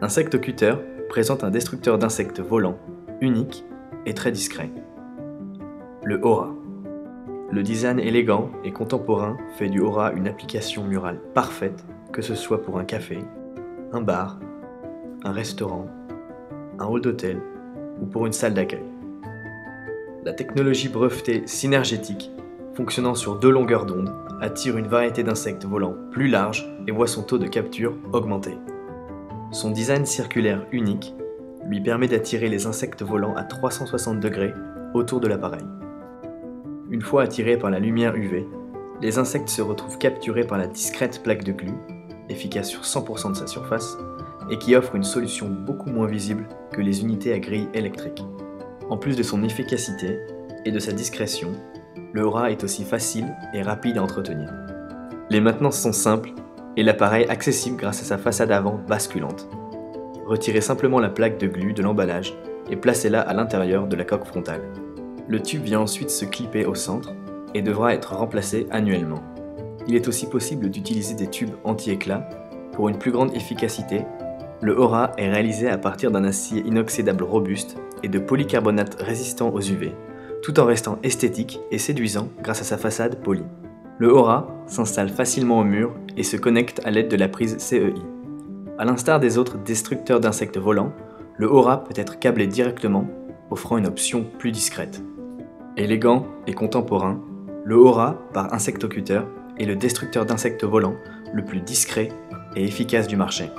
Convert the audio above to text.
Insectocutter présente un destructeur d'insectes volants, unique et très discret. Le Aura. Le design élégant et contemporain fait du Aura une application murale parfaite, que ce soit pour un café, un bar, un restaurant, un hall d'hôtel ou pour une salle d'accueil. La technologie brevetée synergétique, fonctionnant sur deux longueurs d'onde, attire une variété d'insectes volants plus large et voit son taux de capture augmenter. Son design circulaire unique lui permet d'attirer les insectes volants à 360 degrés autour de l'appareil. Une fois attirés par la lumière UV, les insectes se retrouvent capturés par la discrète plaque de glu, efficace sur 100% de sa surface, et qui offre une solution beaucoup moins visible que les unités à grille électrique. En plus de son efficacité et de sa discrétion, le Aura est aussi facile et rapide à entretenir. Les maintenances sont simples et l'appareil accessible grâce à sa façade avant basculante. Retirez simplement la plaque de glu de l'emballage et placez-la à l'intérieur de la coque frontale. Le tube vient ensuite se clipper au centre et devra être remplacé annuellement. Il est aussi possible d'utiliser des tubes anti-éclat pour une plus grande efficacité le Aura est réalisé à partir d'un acier inoxydable robuste et de polycarbonate résistant aux UV, tout en restant esthétique et séduisant grâce à sa façade polie. Le Aura s'installe facilement au mur et se connecte à l'aide de la prise CEI. A l'instar des autres destructeurs d'insectes volants, le Aura peut être câblé directement, offrant une option plus discrète. Élégant et contemporain, le Aura par Insectocutter est le destructeur d'insectes volants le plus discret et efficace du marché.